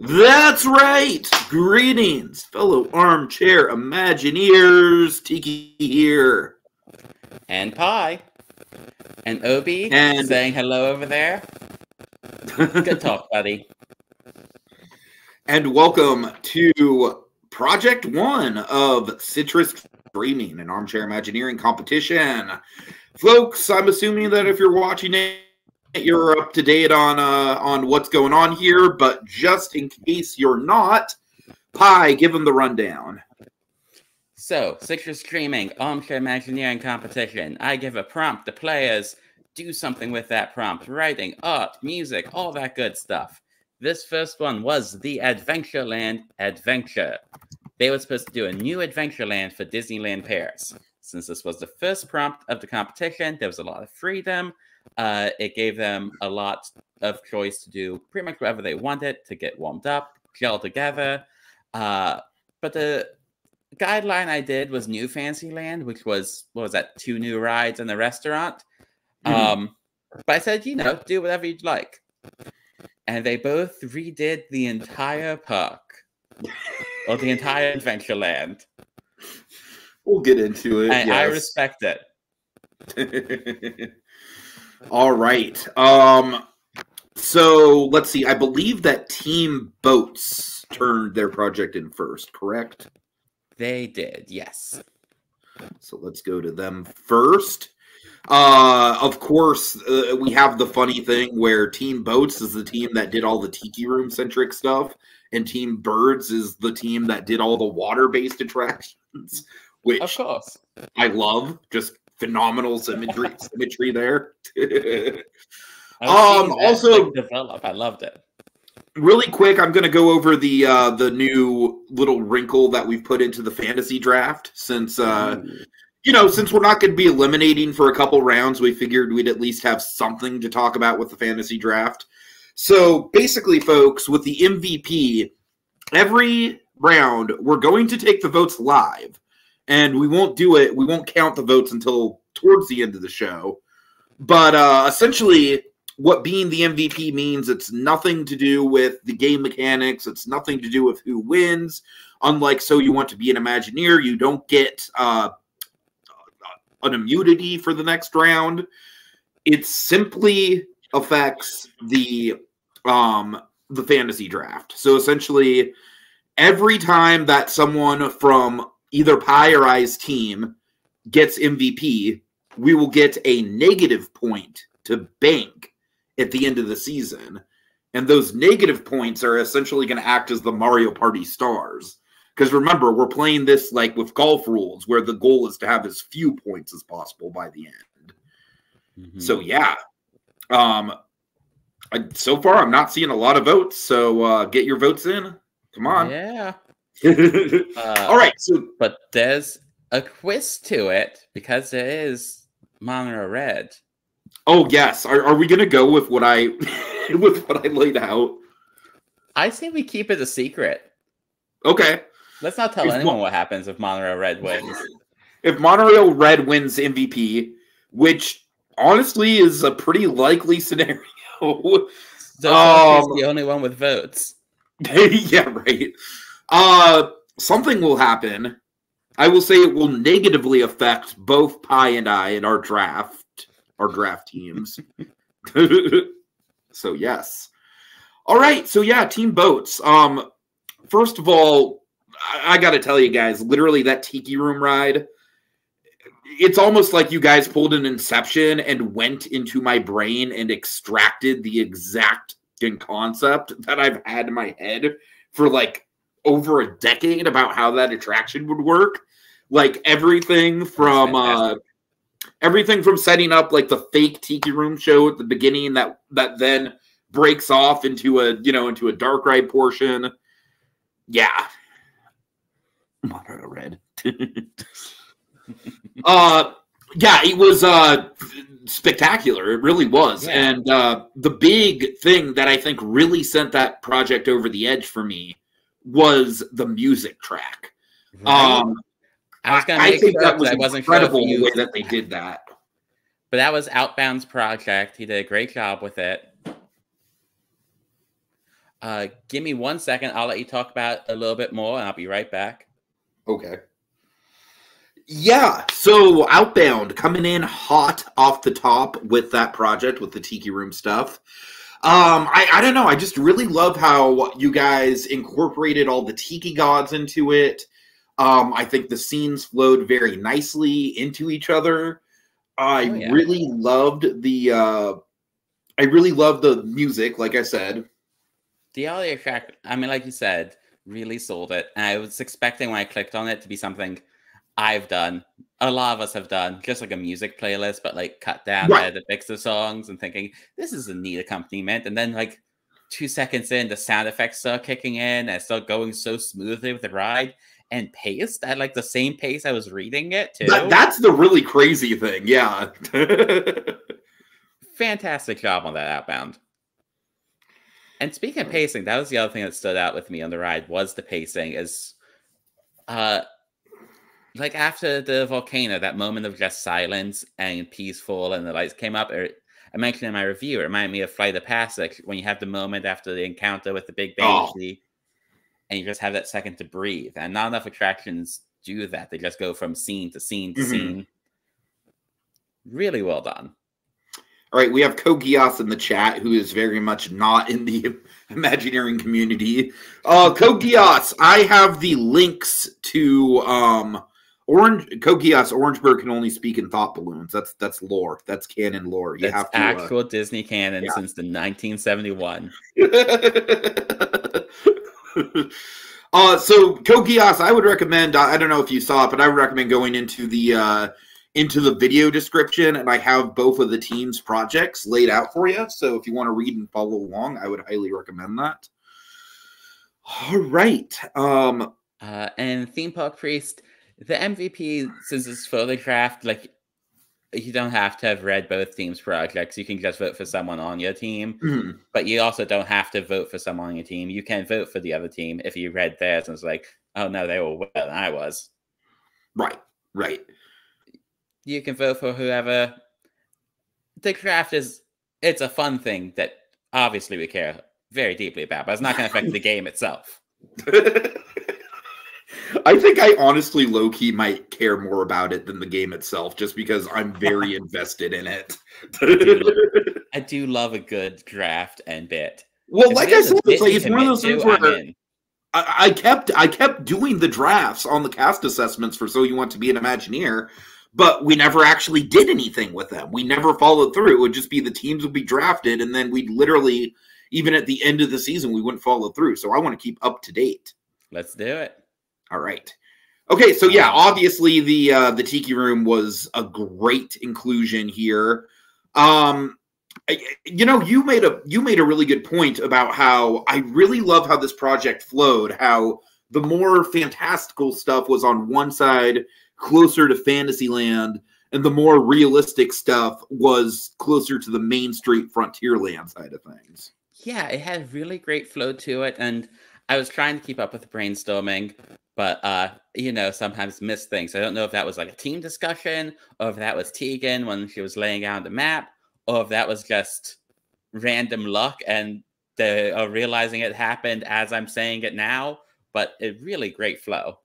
That's right. Greetings, fellow armchair Imagineers. Tiki here. And Pi. And Obi And- saying hello over there. Good talk, buddy. and welcome to Project One of Citrus Dreamin', an armchair Imagineering competition. Folks, I'm assuming that if you're watching it, you're up to date on uh, on what's going on here, but just in case you're not, Pi, give them the rundown. So, Citrus Dreamin', Armchair Imagineering Competition. I give a prompt. The players do something with that prompt. Writing, art, music, all that good stuff. This first one was the Adventureland Adventure. They were supposed to do a new Adventureland for Disneyland Paris. Since this was the first prompt of the competition, there was a lot of freedom. Uh, it gave them a lot of choice to do pretty much whatever they wanted to get warmed up, gel together. Uh, but the guideline I did was New Fantasyland, which was what was that? Two new rides and the restaurant. Mhm. Um, but I said, you know, do whatever you'd like. And they both redid the entire park or the entire Adventureland, We'll get into it. and I respect it. All right. Um so let's see. I believe that Team Boats turned their project in first, correct? They did, yes. So let's go to them first. Uh of course, uh, we have the funny thing where Team Boats is the team that did all the Tiki Room centric stuff and Team Birds is the team that did all the water-based attractions, which Of course. I love. Just phenomenal symmetry symmetry there. Um, also- like, develop. I loved it. really quick i'm going to go over the uh the new little wrinkle that we've put into the fantasy draft since uh Ooh. you know since we're not going to be eliminating for a couple rounds we figured we'd at least have something to talk about with the fantasy draft so basically folks with the mvp every round we're going to take the votes live and we won't do it we won't count the votes until towards the end of the show but uh essentially what being the MVP means it's nothing to do with the game mechanics. It's nothing to do with who wins. Unlike so you want to be an Imagineer, you don't get uh, an immunity for the next round. It simply affects the um the fantasy draft. So essentially, every time that someone from either Pi or I's team gets MVP, we will get a negative point to bank at the end of the season. And those negative points are essentially going to act as the Mario Party stars. Because remember, we're playing this like with golf rules, where the goal is to have as few points as possible by the end. Mhm. So yeah, um, I, so far I'm not seeing a lot of votes. So uh, get your votes in. Come on. yeah. All Uh, right. So but there's a quiz to it because there is Monorail Red. oh yes, are, are we going to go with what I with what I laid out? I say we keep it a secret. Okay. Let's not tell If anyone Mo- what happens if Monorail Red wins. if Monorail Red wins MVP, which honestly is a pretty likely scenario. So Um, the only one with votes. yeah, right. Uh something will happen. I will say it will negatively affect both Pi and I in our draft, our draft teams. so yes. All right, so yeah, team boats. Um first of all, I, I got to tell you guys, literally that tiki room ride it's almost like you guys pulled an inception and went into my brain and extracted the exact concept that I've had in my head for like over a decade about how that attraction would work. Like everything from uh everything from setting up like the fake tiki room show at the beginning that that then breaks off into a you know into a dark ride portion. Yeah. Mono red. uh yeah, it was uh spectacular. It really was. Yeah. And uh the big thing that I think really sent that project over the edge for me was the music track. Um I was gonna I make think sure that was I wasn't sure incredible the way that they did that. but that was Outbound's project. He did a great job with it. Uh, give me one second. I'll let you talk about it a little bit more, and I'll be right back. Okay. Yeah, so Outbound coming in hot off the top with that project with the Tiki Room stuff. Um, I, I don't know. I just really love how you guys incorporated all the Tiki gods into it. Um, I think the scenes flowed very nicely into each other. I Oh, yeah. really loved the uh I really loved the music, like I said. The audio track, I mean, like you said, really sold it. And I was expecting when I clicked on it to be something I've done. A lot of us have done, just like a music playlist, but like cut down Right. the mix of songs and thinking this is a neat accompaniment. And then like two seconds in, the sound effects start kicking in and still going so smoothly with the ride and paced at like the same pace I was reading it too. That, that's the really crazy thing, yeah. fantastic job on that outbound. And speaking of pacing, that was the other thing that stood out with me on the ride was the pacing. Is uh like after the volcano, that moment of just silence and peaceful, and the lights came up. Or I mentioned in my review, it reminded me of Flight of Passage when you have the moment after the encounter with the big Oh. baby, and you just have that second to breathe. And not enough attractions do that. They just go from scene to scene to Mhm. scene. Really well done. All right, we have Kogias in the chat, who is very much not in the Imagineering community. Uh, Kogias, I have the links to um, Orange Kogias. Orange Bird can only speak in thought balloons. That's that's lore. That's canon lore. You That's have to. uh, actual Disney canon yeah. since the 1971. uh, so Kogias, I would recommend. I I don't know if you saw it, but I would recommend going into the uh, into the video description, and I have both of the teams' projects laid out for you. So if you want to read and follow along, I would highly recommend that. All right. Um, Uh, and Theme Park Priest, the MVP, since it's for the like you don't have to have read both teams' projects. You can just vote for someone on your team, mhm. but you also don't have to vote for someone on your team. You can vote for the other team if you read theirs and it's like, oh no, they were than I was. right, right. You can vote for whoever. The craft is it's a fun thing that obviously we care very deeply about, but it's not going to affect the game itself. I think I honestly low key might care more about it than the game itself, just because I'm very invested in it. I do love a good draft and bit. well, If like I said, it's like it's one of those things where. I, I kept I kept doing the drafts on the cast assessments for So You Want to Be an Imagineer, but we never actually did anything with them. We never followed through. It would just be the teams would be drafted, and then we'd literally, even at the end of the season, we wouldn't follow through. So I want to keep up to date. Let's do it. All right. Okay, so yeah, obviously the uh the Tiki Room was a great inclusion here. Um you know, you made a you made a really good point about how I really love how this project flowed, how the more fantastical stuff was on one side closer to Fantasyland and the more realistic stuff was closer to the Main Street Frontierland side of things. Yeah, it had really great flow to it, and I was trying to keep up with brainstorming, but uh, you know, sometimes miss things. I don't know if that was like a team discussion, or if that was Tegan when she was laying out the map, or if that was just random luck and they are realizing it happened as I'm saying it now. But a really great flow.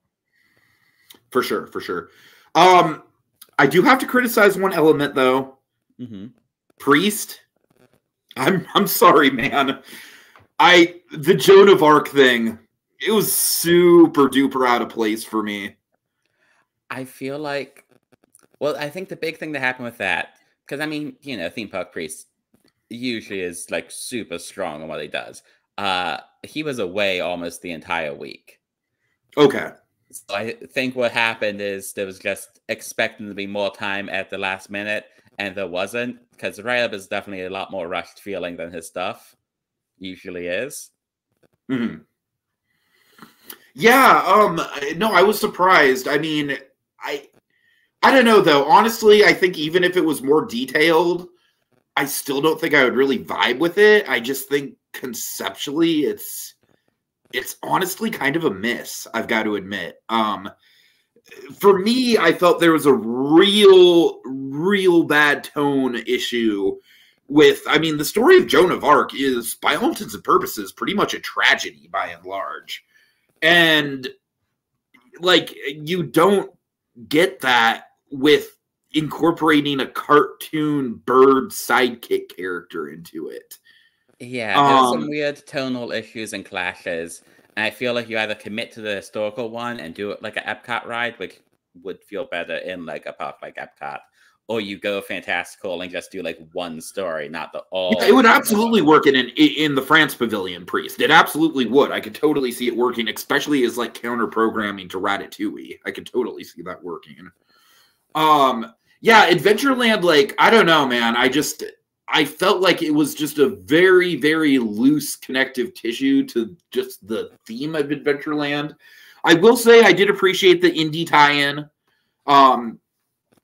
For sure, for sure. Um I do have to criticize one element though. hmm priest i'm i'm sorry man i the joan of arc thing it was super duper out of place for me I feel like, well, I think the big thing that happened with that, because I mean, you know, theme park priest usually is like super strong on what he does. Uh, he was away almost the entire week. okay So I think what happened is there was just expecting to be more time at the last minute, and there wasn't, because write up is definitely a lot more rushed feeling than his stuff usually is. Mhm. Yeah um no i was surprised. I mean i i don't know though. Honestly i think even if it was more detailed i still don't think i would really vibe with it. I just think conceptually it's it's honestly kind of a miss i've got to admit. Um for me i felt there was a real real bad tone issue with I mean the story of Joan of Arc is by all intents and purposes pretty much a tragedy by and large. And like you don't get that with incorporating a cartoon bird sidekick character into it. Yeah, there's some Um, weird tonal issues and clashes. And I feel like you either commit to the historical one and do it like an Epcot ride, which would feel better in like a park like Epcot, or you go fantastical and just do like one story, not the all. Yeah, it would absolutely work in an in the France Pavilion Priest. It absolutely would. I could totally see it working, especially as like counter programming to Ratatouille. I could totally see that working. Um, yeah, Adventureland. Like I don't know, man. I just I felt like it was just a very very loose connective tissue to just the theme of Adventureland. I will say I did appreciate the Indy tie-in. Um,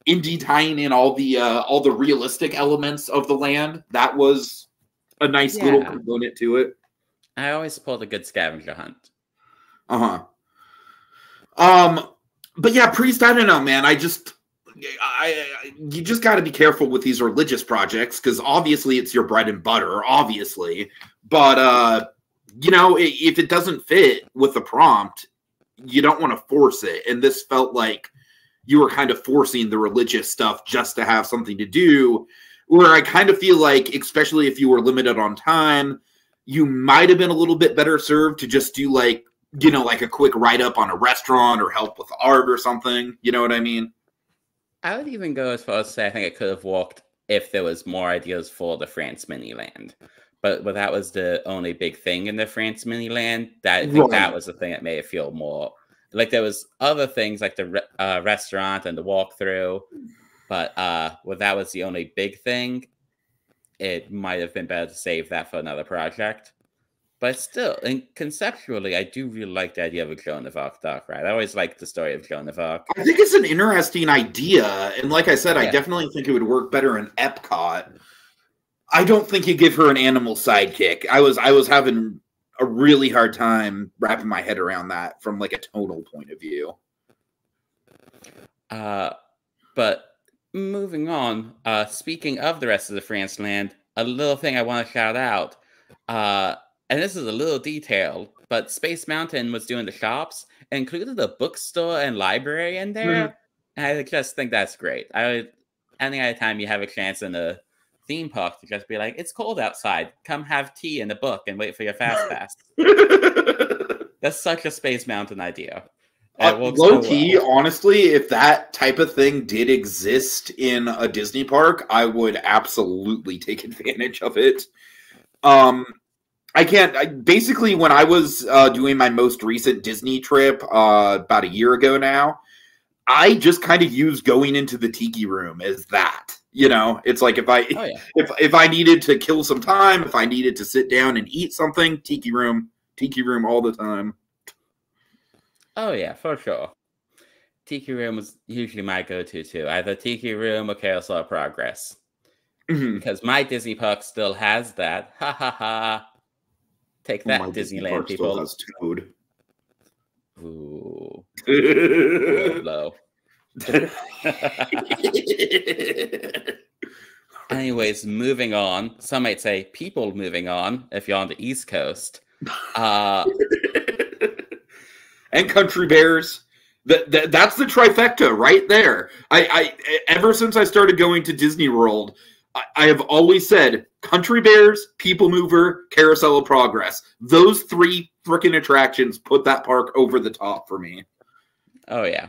Indy tying in all the uh, all the realistic elements of the land. That was a nice little component to it. I always support a good scavenger hunt. Uh huh. Um, but yeah, priest. I don't know, man. I just. I, I you just got to be careful with these religious projects because obviously it's your bread and butter, obviously. But uh, you know, if it doesn't fit with the prompt, you don't want to force it. And this felt like you were kind of forcing the religious stuff just to have something to do. Where I kind of feel like, especially if you were limited on time, you might have been a little bit better served to just do like, you know, like a quick write up on a restaurant or help with art or something. You know what I mean? I would even go as far as to say I think it could have worked if there was more ideas for the France mini land. But but that was the only big thing in the France mini land. That I think that was the thing that made it feel more like there was other things like the re- uh, restaurant and the walkthrough, but uh, well, that was the only big thing. It might have been better to save that for another project. But still, and conceptually, I do really like the idea of a Joan of Arc dark ride. I always liked the story of Joan of Arc. I think it's an interesting idea. And like I said, I definitely think it would work better in Epcot. I don't think you give her an animal sidekick. I was I was having a really hard time wrapping my head around that from like a tonal point of view. Uh, but moving on, uh, speaking of the rest of the France land, a little thing I want to shout out, uh, and this is a little detail, but Space Mountain was doing the shops, included a bookstore and library in there. And I just think that's great. I would, any other time you have a chance in a theme park to just be like, it's cold outside, come have tea and a book and wait for your fast pass. That's such a Space Mountain idea. Uh, low key, well. honestly, if that type of thing did exist in a Disney park, I would absolutely take advantage of it. Um, I can't. I, basically, when I was uh, doing my most recent Disney trip uh, about a year ago now, I just kind of used going into the tiki room as that. You know, it's like if I Oh yeah. if if I needed to kill some time, if I needed to sit down and eat something, tiki room, tiki room all the time. Oh yeah, for sure. Tiki Room was usually my go-to too. Either Tiki Room or Carousel of Progress. Mhm. Because my Disney park still has that. Ha ha ha. Take that, Oh, My Disney park Disneyland still people. has Toad. Ooh, low. Anyways, moving on. Some might say people moving on if you're on the East Coast. Uh and Country Bears. That, that that's the trifecta right there. I, I ever since I started going to Disney World, I, I have always said Country Bears, People Mover, Carousel of Progress. Those three freaking attractions put that park over the top for me. Oh yeah.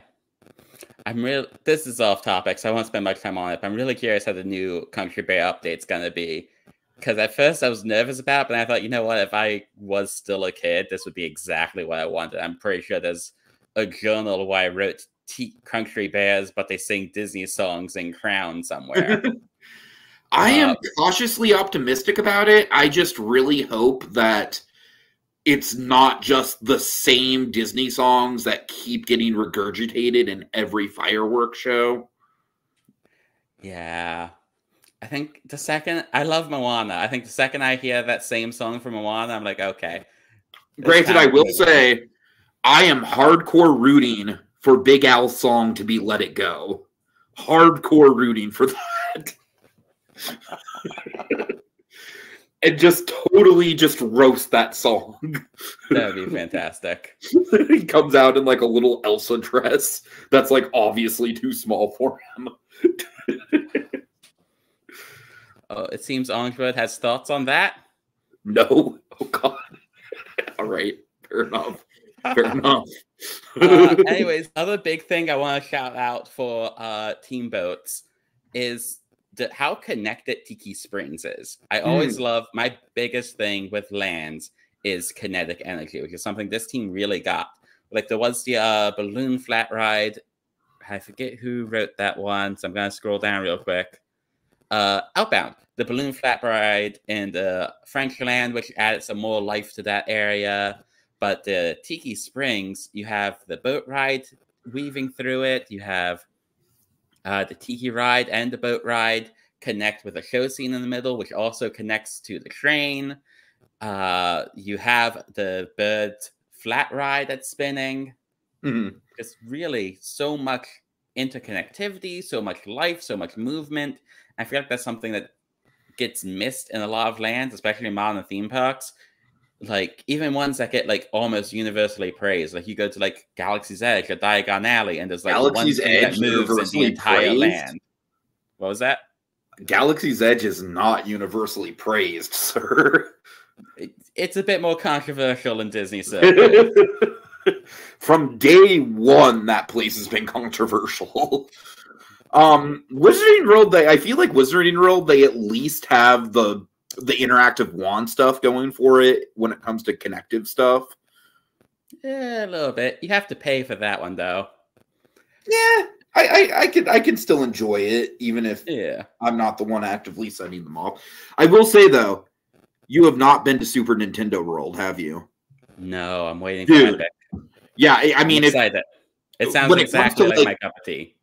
I'm real this is off topic, so I won't spend much time on it, but I'm really curious how the new Country Bear update's gonna be. Because at first I was nervous about, it, but I thought, you know what, if I was still a kid, this would be exactly what I wanted. I'm pretty sure there's a journal where I wrote T- Country Bears, but they sing Disney songs in Crown somewhere. I am Uh, cautiously optimistic about it. I just really hope that it's not just the same Disney songs that keep getting regurgitated in every fireworks show. yeah. I think the second I love Moana. I think the second I hear that same song from Moana, I'm like, okay. Granted, I will say I am hardcore rooting for Big Al's song to be Let It Go. Hardcore rooting for that. and just totally just roast that song. That would be fantastic. he comes out in like a little Elsa dress that's like obviously too small for him. Oh, it seems Orangebird has thoughts on that. No. Oh god. All right. Fair enough. Fair enough. uh, anyways, other big thing I want to shout out for uh, Team Boats is how connected Tiki Springs is. I always love my biggest thing with lands is kinetic energy, which is something this team really got. Like there was the uh, balloon flat ride. I forget who wrote that one, so I'm gonna scroll down real quick. Uh, Outbound, the balloon flat ride in the French land, which added some more life to that area. But the Tiki Springs, you have the boat ride weaving through it. You have uh, the Tiki ride and the boat ride connect with a show scene in the middle, which also connects to the train. Uh, you have the bird flat ride that's spinning. Mhm. Just really so much interconnectivity, so much life, so much movement. I feel like that's something that gets missed in a lot of lands, especially in modern theme parks. Like even ones that get like almost universally praised. Like you go to like Galaxy's Edge or Diagon Alley, and there's like Galaxy's one Edge moves in the entire praised? land. What was that? Galaxy's Edge is not universally praised, sir. It- it's a bit more controversial in Disney circles. From day one, that place has been controversial. um, Wizarding World, they I feel like Wizarding World, they at least have the the interactive wand stuff going for it when it comes to connective stuff. yeah, a little bit. You have to pay for that one though. Yeah, I I, I could I can still enjoy it even if Yeah. I'm not the one actively setting them off. I will say though, you have not been to Super Nintendo World, have you? No, I'm waiting Dude. Yeah, I, I mean, if. It sounds when it exactly like, like- my cup of tea.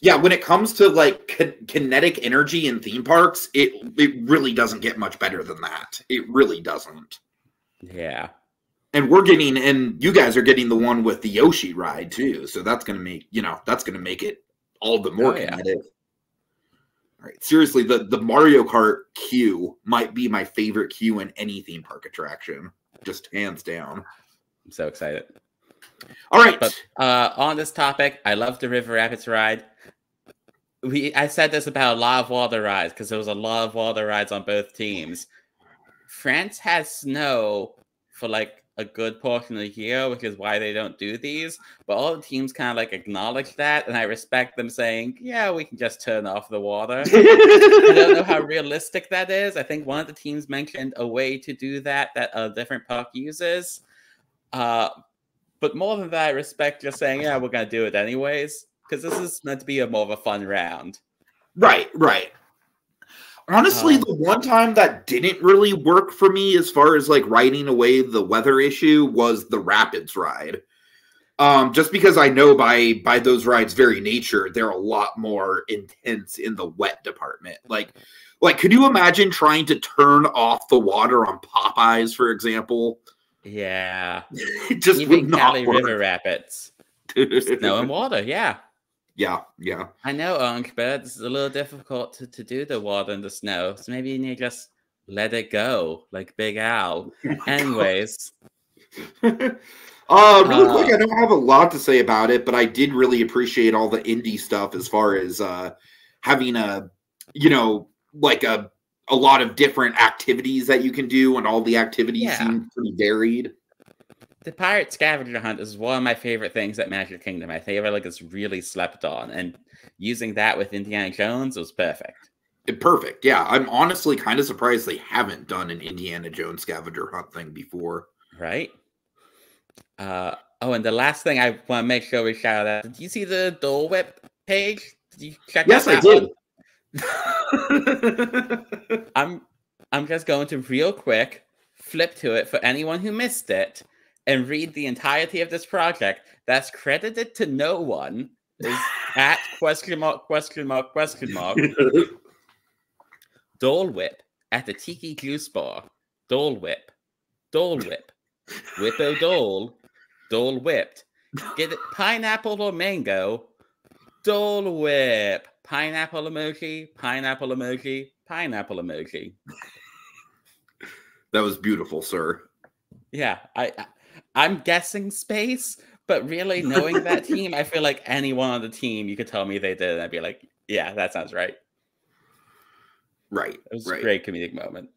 Yeah, when it comes to like ki- kinetic energy in theme parks, it it really doesn't get much better than that. It really doesn't. Yeah. And we're getting, and you guys are getting the one with the Yoshi ride too. So that's gonna make you know that's gonna make it all the more Oh, yeah. kinetic. All right, seriously, the the Mario Kart queue might be my favorite queue in any theme park attraction, just hands down. I'm so excited. All right, But uh, on this topic, I love the River Rapids ride. We I said this about a lot of water rides because there was a lot of water rides on both teams. France has snow for like a good portion of the year, which is why they don't do these. But all the teams kind of like acknowledge that, and I respect them saying, "Yeah, we can just turn off the water." I don't know how realistic that is. I think one of the teams mentioned a way to do that that a different park uses. Uh, but more than that, I respect just saying, yeah, we're gonna do it anyways, because this is meant to be a more of a fun round. Right, right. Honestly, Um, the one time that didn't really work for me as far as like riding away the weather issue was the rapids ride. Um, just because I know by by those rides' very nature, they're a lot more intense in the wet department. Like, like, could you imagine trying to turn off the water on Popeyes, for example? Yeah, It just even would not Cali work. River Rapids, snow and water. Yeah, yeah, yeah. I know, Bird. This is a little difficult to, to do the water and the snow, so maybe you need to just let it go, like Big Al. Anyways, uh, really Uh, quick, I don't have a lot to say about it, but I did really appreciate all the Indy stuff as far as uh, having a, you know, like a a lot of different activities that you can do, and all the activities Yeah. seem pretty varied. The pirate scavenger hunt is one of my favorite things at Magic Kingdom. I feel like it's really slept on, and using that with Indiana Jones was perfect. Perfect. Yeah, I'm honestly kind of surprised they haven't done an Indiana Jones scavenger hunt thing before. right? Uh, oh, and the last thing I want to make sure we shout out: Did you see the Dole Whip page? Did you check? Yes, out I did. I'm I'm just going to real quick flip to it for anyone who missed it and read the entirety of this project. That's credited to no one. Is at question mark question mark question mark Dole Whip at the Tiki Juice Bar. Dole Whip. Dole Whip. Whippo Dole. Dole Whipped. Get it pineapple or mango. Dole Whip. Pineapple emoji. Pineapple emoji. Pineapple emoji. That was beautiful, sir. Yeah, I, I I'm guessing space, but really knowing that team, I feel like anyone on the team you could tell me they did, and I'd be like, yeah, that sounds right. Right. It was right. a great comedic moment.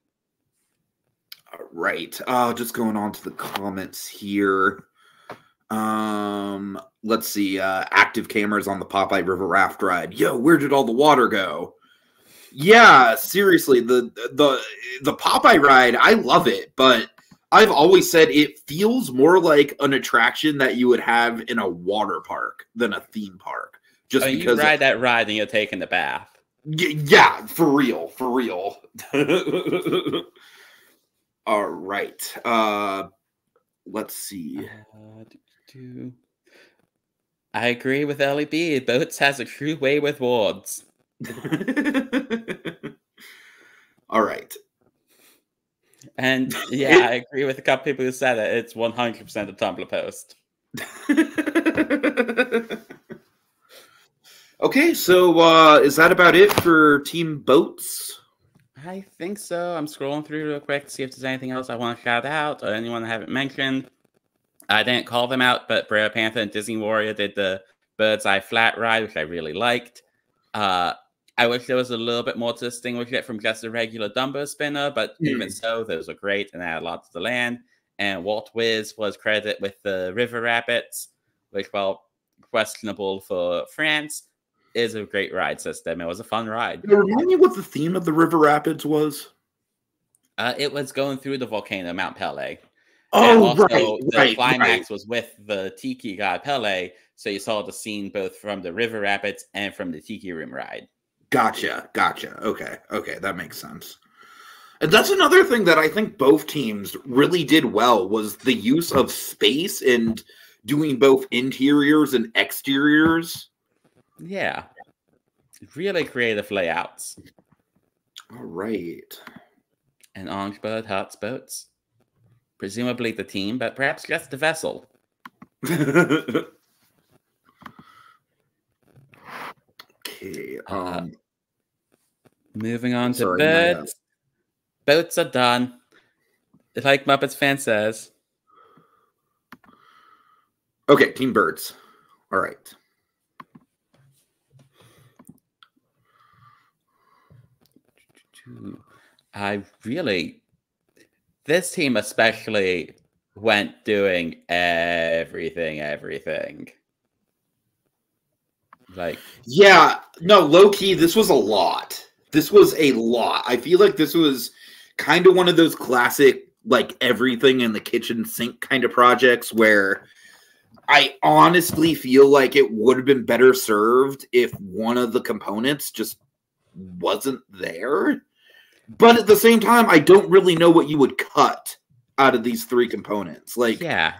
All right. Uh, just going on to the comments here. Um, let's see. Uh, active cameras on the Popeye River raft ride. Yo, where did all the water go? Yeah, seriously, the the the Popeye ride, I love it, but I've always said it feels more like an attraction that you would have in a water park than a theme park. Just Oh, you because ride that ride and you're taking the bath. Y- yeah, for real, for real. All right. Uh let's see. Uh, do- do- do. I agree with Ellie B. Boats has a true way with wards. All right. And yeah, I agree with a couple people who said it. It's 100% a Tumblr post. okay, so uh is that about it for Team Boats? I think so. I'm scrolling through real quick to see if there's anything else I want to shout out or anyone I haven't mentioned. I didn't call them out, but Brea Panther and Disney Warrior did the Bird's Eye Flat ride, which I really liked. Uh, I wish there was a little bit more to distinguish it from just a regular Dumbo spinner, but even so, those were great and added a lot to the land. And Walt Wiz was credited with the River Rapids, which, while questionable for France, is a great ride system. It was a fun ride. Now, Remind me what the theme of the River Rapids was. Uh, it was going through the volcano Mount Pele. Oh, also, right, the right, climax right. was with the Tiki god Pele, so you saw the scene both from the River Rapids and from the Tiki Room ride. Gotcha, gotcha. Okay, okay, that makes sense. And that's another thing that I think both teams really did well was the use of space and doing both interiors and exteriors. Yeah, really creative layouts. All right. And Orange Bird Hearts boats, presumably the team, but perhaps just the vessel. okay. Uh, Um, Moving on to Sorry, my, uh, birds. Boats are done. Like Muppets fan says. okay, Team Birds. All right. I really, this team especially went doing everything, everything. Like, Yeah, no, low key, this was a lot. This was a lot. I feel like this was kind of one of those classic, like everything in the kitchen sink kind of projects where I honestly feel like it would have been better served if one of the components just wasn't there. But at the same time, I don't really know what you would cut out of these three components. Like, yeah,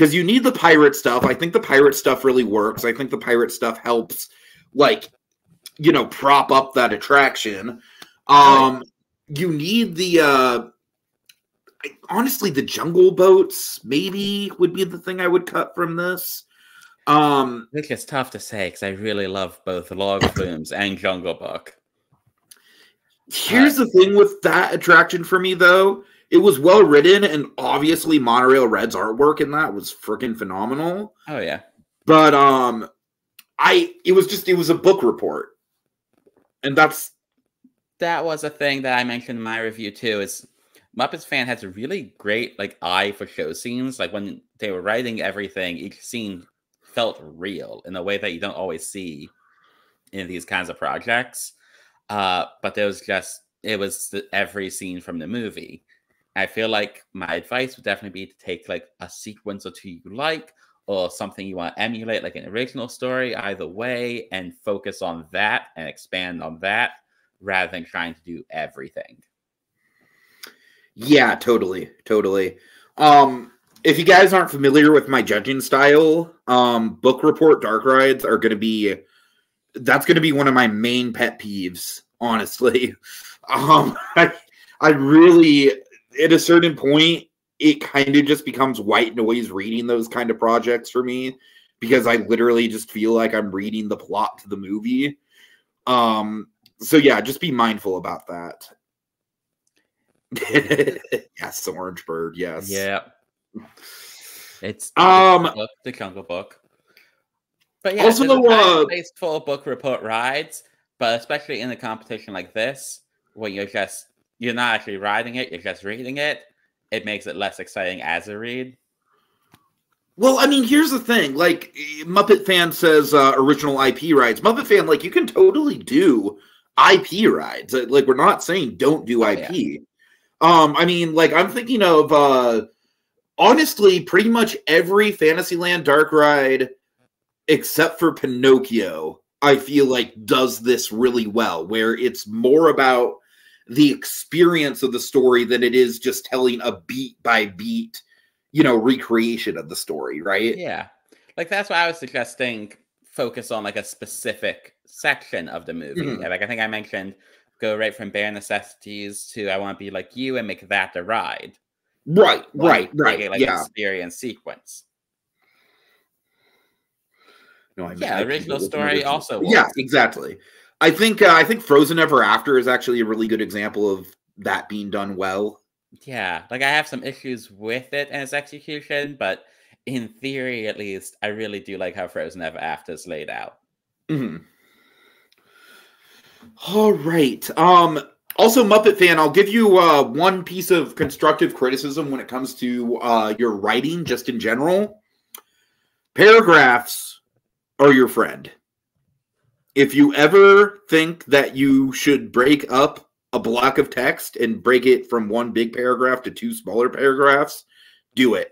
because you need the pirate stuff. I think the pirate stuff really works. I think the pirate stuff helps, like, you know, prop up that attraction. Um, you need the uh, I- honestly the jungle boats maybe would be the thing I would cut from this. Um, I think it's tough to say because I really love both Log Flumes and Jungle Book. here's the thing with that attraction for me though. It was well written, and obviously Monorail Red's artwork in that was freaking phenomenal. Oh yeah, but um i it was just it was a book report and that's that was a thing that I mentioned in my review too. Is Muppets fan has a really great like eye for show scenes. Like when they were writing everything, each scene felt real in a way that you don't always see in these kinds of projects. Uh, but there was just it was the, every scene from the movie. I feel like my advice would definitely be to take like a sequence or two you like, or something you want to emulate, like an original story, either way, and focus on that and expand on that rather than trying to do everything. yeah totally totally um if you guys aren't familiar with my judging style um book report dark rides are going to be that's going to be one of my main pet peeves honestly um i i really at a certain point it kind of just becomes white noise reading those kind of projects for me because i literally just feel like i'm reading the plot to the movie um so yeah just be mindful about that yes, the Orange Bird. Yes. Yeah. It's Um, the, book, the Jungle Book. But yeah, Also, a uh, place for book report rides, but especially in a competition like this, where you're just you're not actually riding it, you're just reading it. It makes it less exciting as a read. Well, I mean, here's the thing. Like Muppet Fan says, uh, original IP rides. Muppet Fan, like you can totally do IP rides. Like we're not saying don't do Oh, IP. Um, I mean, like I'm thinking of uh, honestly, pretty much every Fantasyland dark ride except for Pinocchio. I feel like does this really well, where it's more about the experience of the story than it is just telling a beat by beat you know recreation of the story right Yeah. Like that's why I was suggesting focus on like a specific section of the movie. Mhm. Yeah, Like I think I mentioned go right from bare necessities to I want to be like you and make that the ride. right One right right like yeah experience sequence. no, I Yeah, I original think it was an story also yeah exactly i think uh, i think frozen ever after is actually a really good example of that being done well Yeah, like I have some issues with it and its execution, but in theory, at least, I really do like how Frozen Ever After is laid out. Mhm. all right um also muppet fan i'll give you uh one piece of constructive criticism when it comes to uh your writing just in general paragraphs are your friend if you ever think that you should break up a block of text and break it from one big paragraph to two smaller paragraphs do it.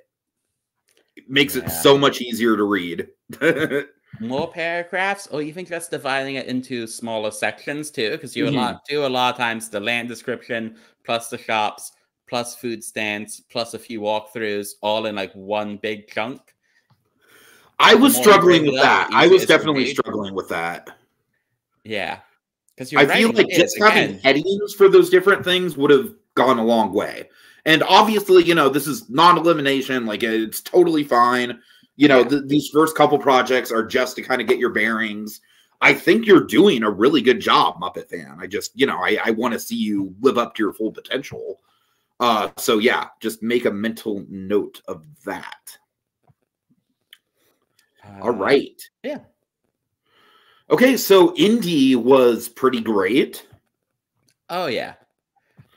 It makes it so much easier to read. More paragraphs, or even just dividing it into smaller sections too, because you a Mhm. lot do a lot of times the land description plus the shops plus food stands plus a few walkthroughs all in like one big chunk. i was struggling with that. I was it is to definitely struggling with that Yeah, because I feel like just having headings for those different things would have gone a long way. And obviously, you know, this is non-elimination. Like it's totally fine. You know, th- these first couple projects are just to kind of get your bearings. I think you're doing a really good job, Muppet fan. I just, you know, I, I want to see you live up to your full potential. Uh, so yeah, just make a mental note of that. All right. Uh, yeah. Okay, so Indy was pretty great. Oh yeah,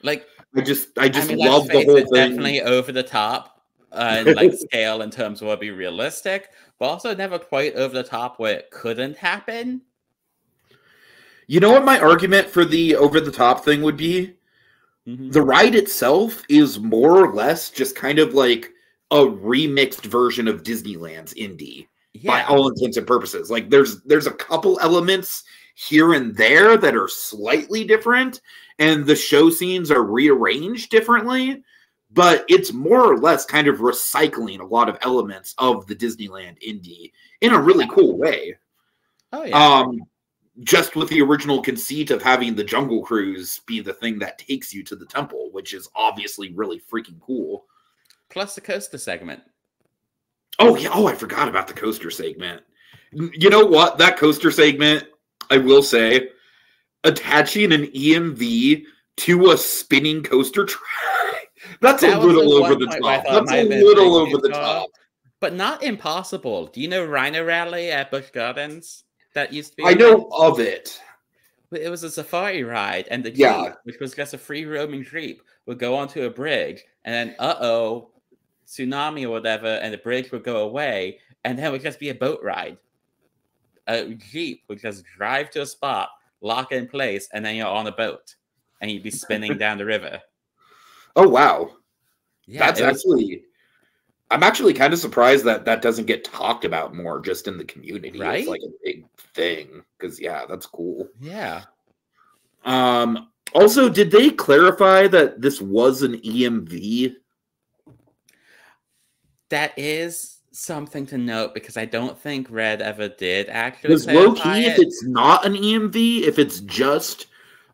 like I just, I just I mean, love the whole thing. definitely over the top, uh, like scale in terms of what would be realistic, but also never quite over the top where it couldn't happen. You know what my argument for the over the top thing would be? Mhm. The ride itself is more or less just kind of like a remixed version of Disneyland's Indy by all intents and purposes. Like there's there's a couple elements here and there that are slightly different and the show scenes are rearranged differently, but it's more or less kind of recycling a lot of elements of the Disneyland Indy in a really cool way. oh yeah, Um, just with the original conceit of having the Jungle Cruise be the thing that takes you to the temple, which is obviously really freaking cool. plus the coaster segment. Oh yeah, oh I forgot about the coaster segment. You know what? That coaster segment, I will say, attaching an EMV to a spinning coaster track. That's That a little over the point where I top. That's a little over the top. but not impossible. Do you know Rhino Rally at Busch Gardens? That used to be. I know of it. It was a safari ride, and the jeep, Yeah. which was just a free roaming jeep, would go onto a bridge, and then uh oh, tsunami or whatever, and the bridge would go away, and then it would just be a boat ride. A jeep would just drive to a spot, lock it in place, and then you're on a boat, and you'd be spinning down the river. Oh wow. Yeah, That's it was- actually I'm actually kind of surprised that that doesn't get talked about more just in the community. Right? It's like a big thing because yeah, that's cool. yeah. Um also did they clarify that this was an EMV? That is something to note because I don't think Red ever did actually. Because low key, if it's not an EMV, if it's just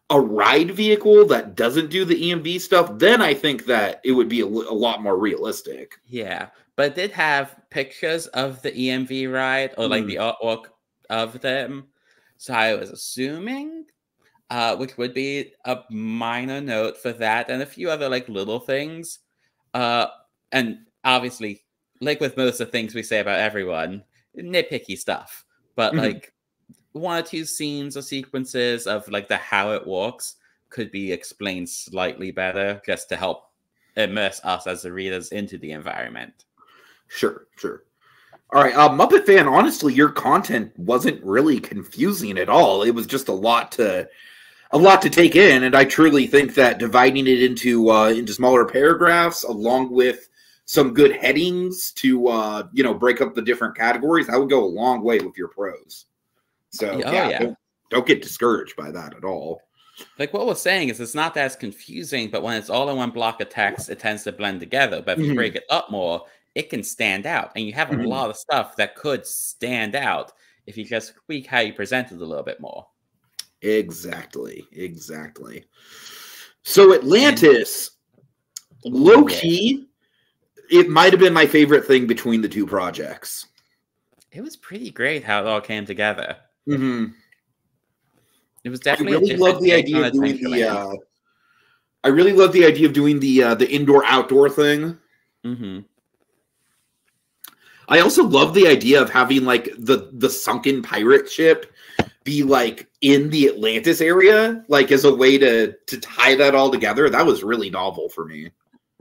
a ride vehicle that doesn't do the EMV stuff, then I think that it would be a, a lot more realistic. Yeah, but it did have pictures of the EMV ride or like Hmm. the artwork of them. So I was assuming. uh, which would be a minor note for that, and a few other like little things. Uh, and obviously, like with most of the things we say about everyone, nitpicky stuff. But Mhm. like one or two scenes or sequences of like the how it works could be explained slightly better, just to help immerse us as the readers into the environment. Sure, sure. All right, uh, Muppet fan. Honestly, your content wasn't really confusing at all. It was just a lot to, a lot to take in, and I truly think that dividing it into uh, into smaller paragraphs, along with some good headings to uh, you know break up the different categories, that would go a long way with your pros. So Oh, yeah, yeah. Don't, don't get discouraged by that at all. Like what we're saying is, it's not as confusing, but when it's all in one block of text, it tends to blend together. But if you Mhm. break it up more, it can stand out, and you have a Mhm. lot of stuff that could stand out if you just tweak how you present it a little bit more. Exactly, exactly. So Atlantis, low key, it might have been my favorite thing between the two projects. It was pretty great how it all came together. hmm It was I definitely. a really love the idea of doing the. Uh, I really love the idea of doing the uh, the indoor outdoor thing. Mhm. I also love the idea of having like the the sunken pirate ship be like in the Atlantis area, like as a way to to tie that all together. That was really novel for me.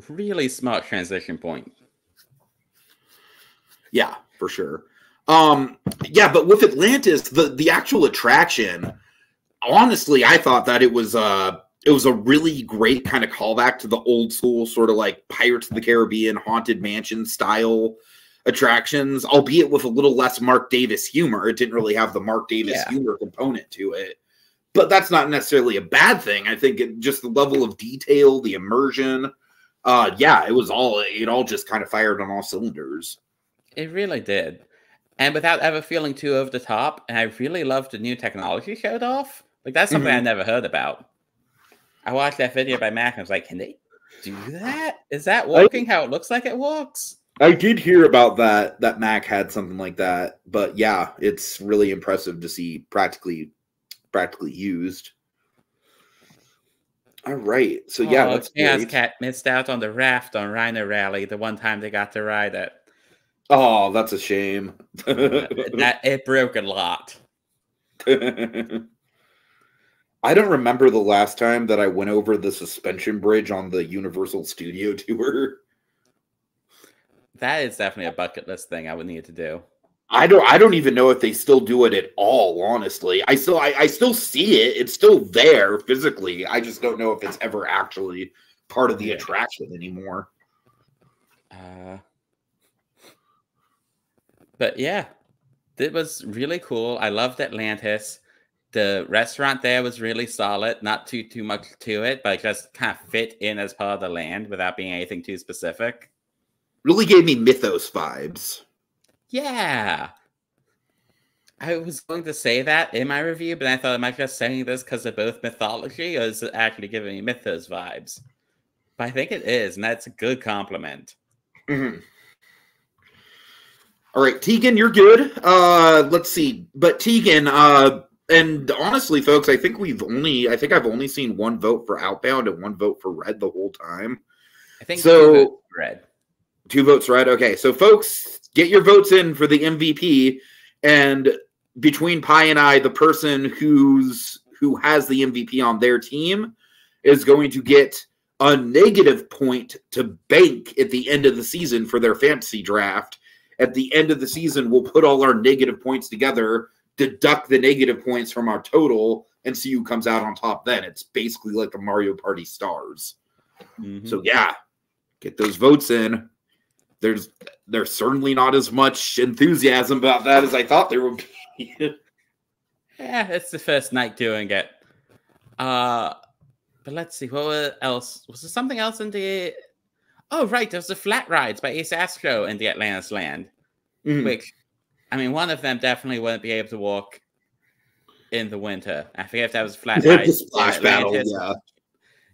Really smart transition point. Yeah, for sure. Um, yeah, but with Atlantis, the the actual attraction, honestly, I thought that it was uh it was a really great kind of callback to the old school sort of like Pirates of the Caribbean haunted mansion style attractions, albeit with a little less Marc Davis humor. It didn't really have the Marc Davis Yeah. humor component to it. But that's not necessarily a bad thing. I think it, just the level of detail, the immersion, uh yeah, it was all it all just kind of fired on all cylinders. It really did. And without ever feeling too over the top. And I really loved the new technology showed off. Like that's something I Mhm. never heard about. I watched that video by Mac and I was like, can they do that? Is that working how it looks like it works? I did hear about that that Mac had something like that, but yeah, it's really impressive to see practically practically used. All right. So yeah, oh, that's Chaos great. Cat missed out on the raft on Rhino Rally the one time they got to ride it. Oh, that's a shame. that, it broke a lot. I don't remember the last time that I went over the suspension bridge on the Universal Studio tour. That is definitely a bucket list thing I would need to do. I don't I don't even know if they still do it at all, honestly. I still I, I still see it. It's still there physically. I just don't know if it's ever actually part of the attraction anymore. Uh, but yeah, it was really cool. I loved Atlantis. The restaurant there was really solid. Not too too much to it, but just kind of fit in as part of the land without being anything too specific. Really gave me mythos vibes. Yeah. I was going to say that in my review, but I thought, am I just saying this because of both mythology, or is it actually giving me mythos vibes? But I think it is, and that's a good compliment. Mhm. All right, Tegan, you're good. Uh let's see. But Tegan, uh and honestly, folks, I think we've only I think I've only seen one vote for outbound and one vote for red the whole time. I think So- two votes red. Two votes red. Okay, so folks, get your votes in for the MVP. And between Pi and I, the person who's who has the MVP on their team is going to get a negative point to bank at the end of the season for their fantasy draft. At the end of the season, we'll put all our negative points together, deduct the negative points from our total, and see who comes out on top then. It's basically like the Mario Party stars. Mhm. So yeah, get those votes in. There's there's certainly not as much enthusiasm about that as I thought there would be. Yeah, it's the first night doing it. Uh but let's see, what else? Was there something else in the Oh right, there was the flat rides by Ace Astro in the Atlantis land. Mhm. Which I mean one of them definitely wouldn't be able to walk in the winter. I forget if that was flat The rides. splash battle, yeah.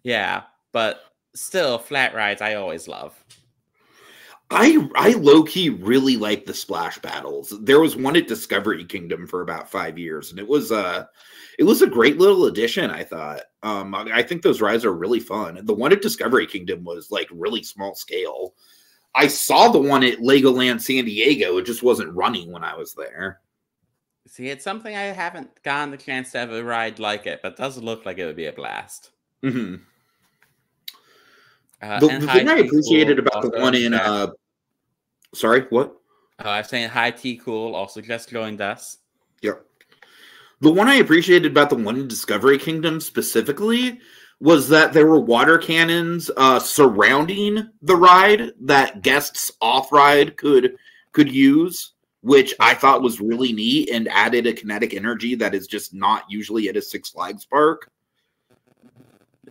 Yeah, but still flat rides I always love. I I low key really like the splash battles. There was one at Discovery Kingdom for about five years, and it was uh it was a great little addition. I thought. Um, I, I think those rides are really fun. The one at Discovery Kingdom was like really small scale. I saw the one at Legoland San Diego. It just wasn't running when I was there. See, it's something I haven't gotten the chance to have a ride like it, but it does look like it would be a blast. Mm-hmm. Uh, The, the thing I appreciated Cool about the one in uh, sorry, what? uh, I'm saying High Tea Cool also just joined us. Yep. The one I appreciated about the one in Discovery Kingdom specifically was that there were water cannons uh, surrounding the ride that guests off ride could could use, which I thought was really neat and added a kinetic energy that is just not usually at a Six Flags park.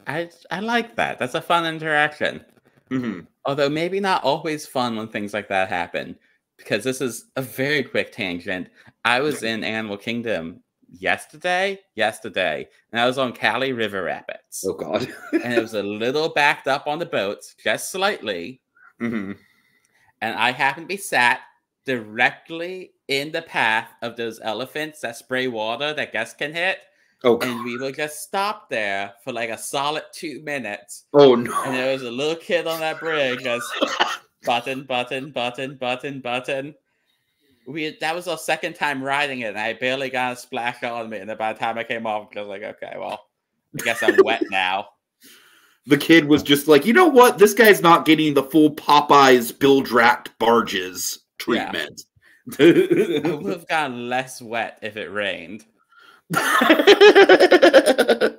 I I like that. That's a fun interaction. hmm Although maybe not always fun when things like that happen. Because this is a very quick tangent. I was in Animal Kingdom yesterday, yesterday, and I was on Kali River Rapids. Oh God. and it was a little backed up on the boats, just slightly. hmm And I happened to be sat directly in the path of those elephants that spray water that guests can hit. Oh And we were just stopped there for like a solid two minutes. Oh no! And there was a little kid on that bridge just button, button, button, button, button. We that was our second time riding it, and I barely got a splash on me. And by the time I came off, I was like, okay, well, I guess I'm wet now. The kid was just like, you know what? This guy's not getting the full Popeyes bilge wrapped barges Yeah. treatment. I would have gotten less wet if it rained.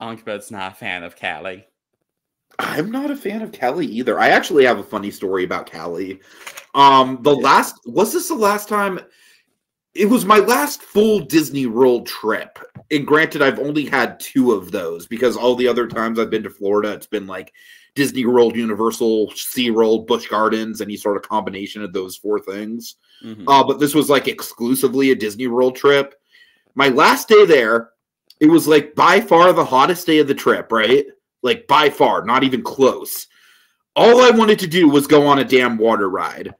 Onkbird's not a fan of Kali. I'm not a fan of Kali either. I actually have a funny story about Kali. Um, the last was this the last time? It was my last full Disney World trip. And granted, I've only had two of those because all the other times I've been to Florida, it's been like Disney World, Universal, SeaWorld, Busch Gardens, any sort of combination of those four things. Mhm. Uh, but this was like exclusively a Disney World trip. My last day there, it was like by far the hottest day of the trip, right? Like by far, not even close. All I wanted to do was go on a damn water ride.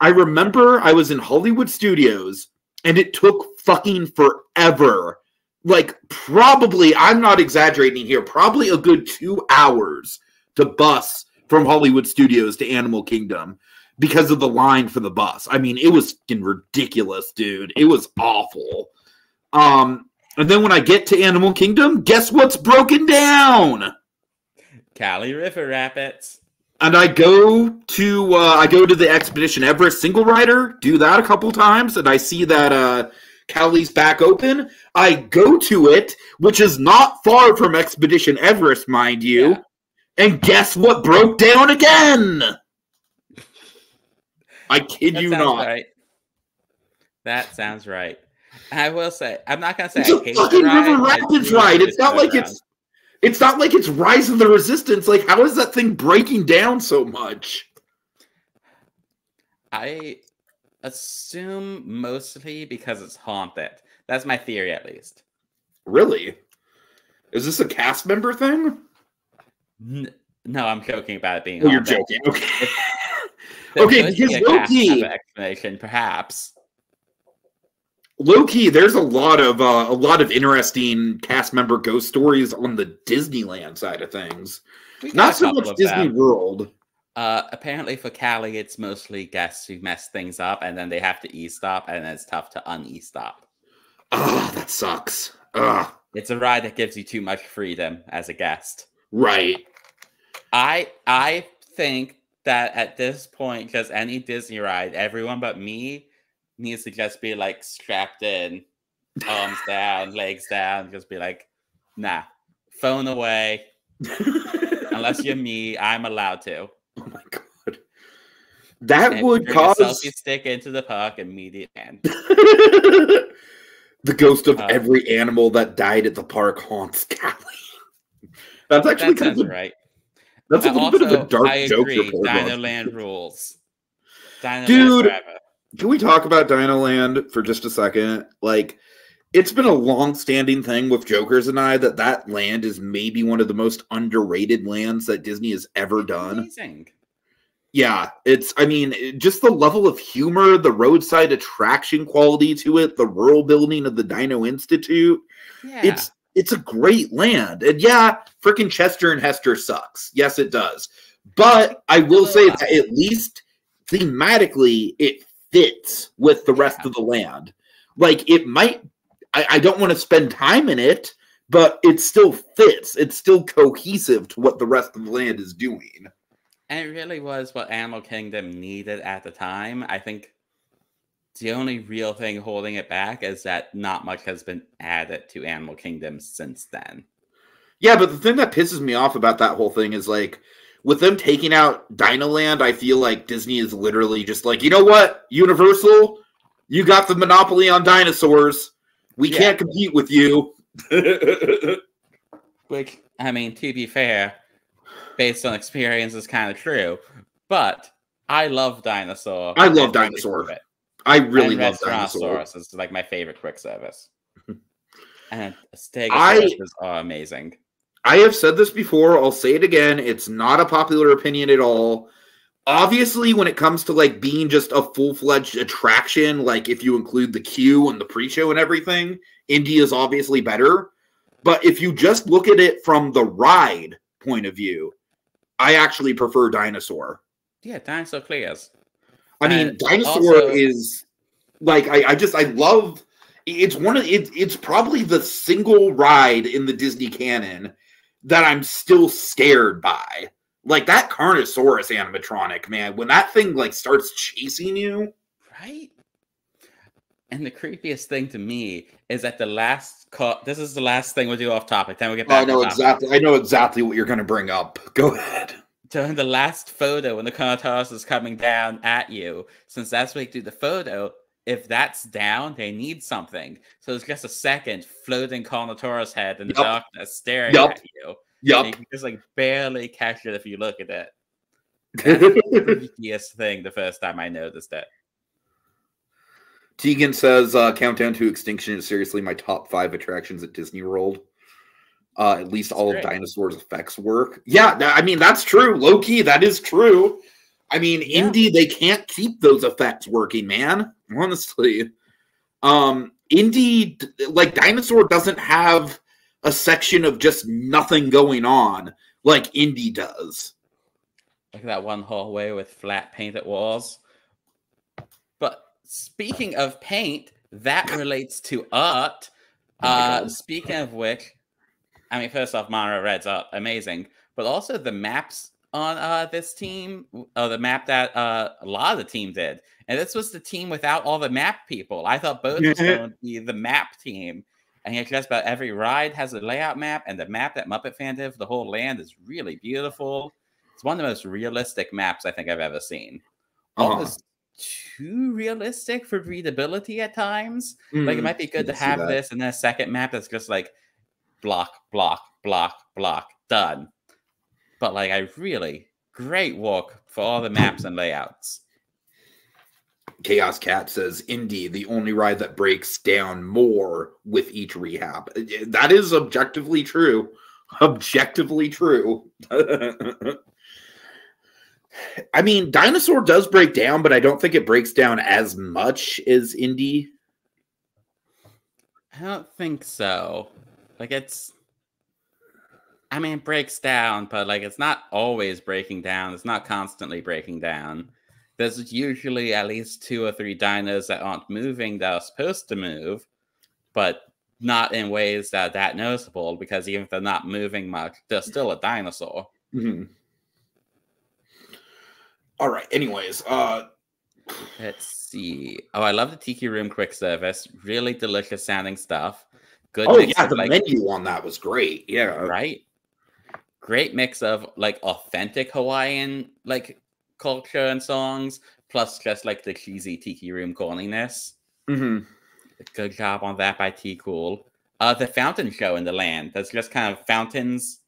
I remember I was in Hollywood Studios and it took fucking forever. Like, probably, I'm not exaggerating here, probably a good two hours to bus from Hollywood Studios to Animal Kingdom because of the line for the bus. I mean, it was fucking ridiculous, dude. It was awful. Um, and then when I get to Animal Kingdom, guess what's broken down? Kali River Rapids. And I go to uh, I go to the Expedition Everest single rider, do that a couple times, and I see that uh, Kali's back open. I go to it, which is not far from Expedition Everest, mind you. Yeah. And guess what broke down again? I kid That you not. right. That sounds right. I will say, I'm not gonna say It's I a fucking. River Rapids ride. It's not like go it's it's not like it's Rise of the Resistance. Like, how is that thing breaking down so much? I assume mostly because it's haunted. That's my theory, at least. Really? Is this a cast member thing? N- no, I'm joking about it being. Oh, you're joking. Okay. Okay, be because low-key- member explanation, perhaps. Low key, there's a lot of uh, a lot of interesting cast member ghost stories on the Disneyland side of things. Not so much Disney them. World. Uh, apparently for Kali, it's mostly guests who mess things up, and then they have to e-stop, and it's tough to un-e-stop. Ah, that sucks. Ah, It's a ride that gives you too much freedom as a guest. right. I I think that at this point, because any Disney ride, everyone but me needs to just be like strapped in, arms down, legs down, just be like, nah, phone away. Unless you're me, I'm allowed to. oh my god, that And would bring a cause selfie stick into the park immediate end. the ghost of Uh, every animal that died at the park haunts Kali. That's actually That kind of right. that's a little bit of a dark I joke. agree. pull off. Rules. Dinoland Dude, forever. Can we talk about Dinoland for just a second? Like, it's been a long-standing thing with Jokers and I that that land is maybe one of the most underrated lands that Disney has ever done. Amazing. Yeah, it's I mean, just the level of humor, the roadside attraction quality to it, the rural building of the Dino Institute. Yeah. It's it's a great land. And yeah, freaking Chester and Hester sucks. Yes, it does. But I will say that at least thematically it fits with the rest Yeah. of the land. Like it might I, I don't want to spend time in it, but it still fits. It's still cohesive to what the rest of the land is doing. And it really was what Animal Kingdom needed at the time. I think the only real thing holding it back is that not much has been added to Animal Kingdom since then. Yeah, but the thing that pisses me off about that whole thing is like with them taking out Dinoland, I feel like Disney is literally just like, you know what, Universal, you got the monopoly on dinosaurs. We Yeah. can't compete with you. Which, I mean, to be fair, based on experience, is kind of true. But I love Dinosaur. I love and Dinosaur. I really and love dinosaur. It's like my favorite quick service. and Stegosaurus I- are amazing. I have said this before. I'll say it again. It's not a popular opinion at all. Obviously, when it comes to like being just a full fledged attraction, like if you include the queue and the pre show and everything, Indy is obviously better. But if you just look at it from the ride point of view, I actually prefer Dinosaur. Yeah, Dinosaur clears. I mean, And Dinosaur also- is like I, I just I love. It's one of it, it's probably the single ride in the Disney canon that I'm still scared by. Like that Carnotaurus animatronic, man. When that thing like starts chasing you, Right? And the creepiest thing to me is that the last call. This is the last thing we'll do off topic. Then we get back. I know exactly. I know exactly what you're going to bring up. Go ahead. During the last photo, when the Carnotaurus is coming down at you, since that's where you do the photo. If that's down, they need something. So it's just a second floating Carnotaurus head in the Yup. darkness staring Yup. at you. And Yup. You can just like barely catch it if you look at it. That's the freakiest thing the first time I noticed it. Tegan says, uh, "Countdown to Extinction is seriously my top five attractions at Disney World. Uh, at least all great. of Dinosaur's effects work. Yeah, I mean that's true. Low key, that is true. I mean, Yeah. Indy, they can't keep those effects working, man. Honestly, um, Indy, like Dinosaur, doesn't have a section of just nothing going on like Indy does. Like that one hallway with flat painted walls. But speaking of paint, that relates to art. Oh Uh, speaking of which, I mean, first off, Mono Red's art amazing, but also the maps on uh, this team, uh, the map that uh, a lot of the team did, and this was the team without all the map people. I thought both was going to be the map team, and yet just about every ride has a layout map, and the map that Muppet Fan did for the whole land is really beautiful. It's one of the most realistic maps I think I've ever seen. Uh-huh. Almost too realistic for readability at times. Like it Mm, might be good to have this and then a second map that's just like block, block, block, block, done. But like I really great walk for all the maps and layouts. Chaos Cat says Indy, the only ride that breaks down more with each rehab. Uh, That is objectively true. Objectively true. I mean, Dinosaur does break down, but I don't think it breaks down as much as Indy. I don't think so. Like it's I mean it breaks down, but like it's not always breaking down. It's not constantly breaking down. There's usually at least two or three dinos that aren't moving that are supposed to move, but not in ways that are that noticeable because even if they're not moving much, they're still a dinosaur. Mhm. All right. Anyways, uh, Let's see. Oh, I love the Tiki Room quick service. Really delicious sounding stuff. Good oh yeah, the like menu on that was great. Yeah. right? Great mix of like authentic Hawaiian like culture and songs, plus just like the cheesy tiki room corniness. hmm Good job on that by T Cool. Uh, the fountain show in the land. That's just kind of fountains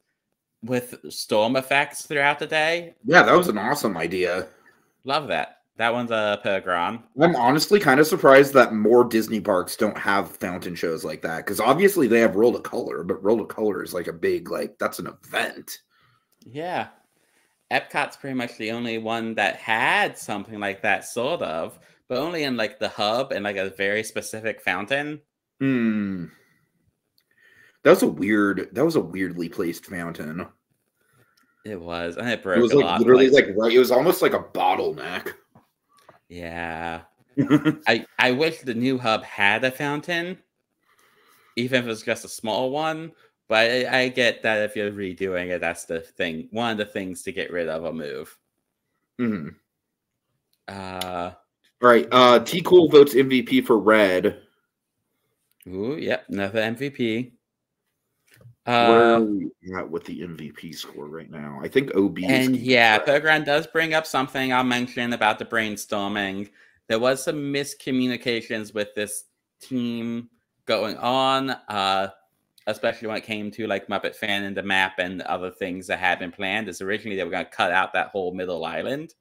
with storm effects throughout the day. Yeah, that was an awesome idea. Love that. That one's a Pergron. I'm honestly kind of surprised that more Disney parks don't have fountain shows like that because obviously they have World of Color, but World of Color is like a big like that's an event. Yeah. Epcot's pretty much the only one that had something like that, sort of, but only in like the hub and like a very specific fountain. Hmm. That was a weird. That was a weirdly placed fountain. It was, and it broke It was like literally like- like right. It was almost like a bottleneck. Yeah. I I wish the new hub had a fountain, even if it's just a small one. But I, I get that if you're redoing it, that's the thing. One of the things to get rid of a move. Mhm. Uh, All right. Uh, T Cool votes MVP for Red. ooh, yep, another MVP. Where are Uh, we at with the MVP score right now? I think OB. and yeah, Red. Pergran does bring up something I'll mention about the brainstorming. There was some miscommunications with this team going on, uh, especially when it came to like Muppet Fan and the map and other things that had been planned. Is originally they were going to cut out that whole middle island,